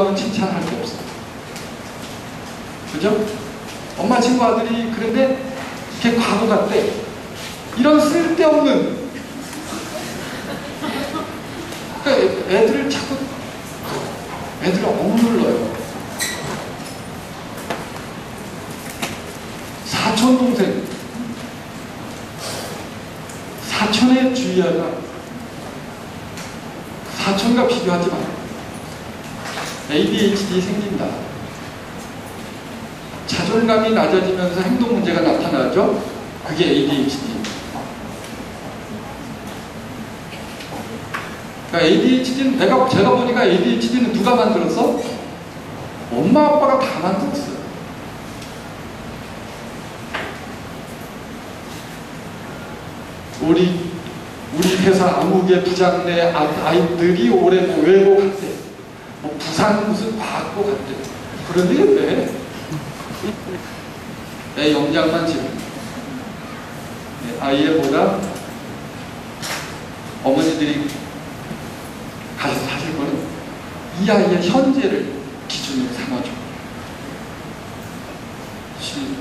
하면 칭찬할 게 없어. 그죠? 엄마 친구 아들이 그런데 걔 과거 같대. 이런 쓸데없는 그러니까 애들을 자꾸 애들을 억눌러요. 사촌 동생 사촌에 주의하라. 사촌과 비교하지 마. ADHD 생긴다. 자존감이 낮아지면서 행동 문제가 나타나죠. 그게 ADHD. 그러니까 ADHD는 내가 제가 보니까 ADHD는 누가 만들었어? 엄마 아빠가 다 만들었어요. 우리 우리 회사 암흑의 부장내 아- 아이들이 올해 뭐 외고 갔대. 뭐 부산 무슨 과학고 갔대. 그런데 왜? 내 영장만 지금 네, 아이보다 어머니들이 가서 사실 거는 이 아이의 현재를 기준으로 삼아줘. 실-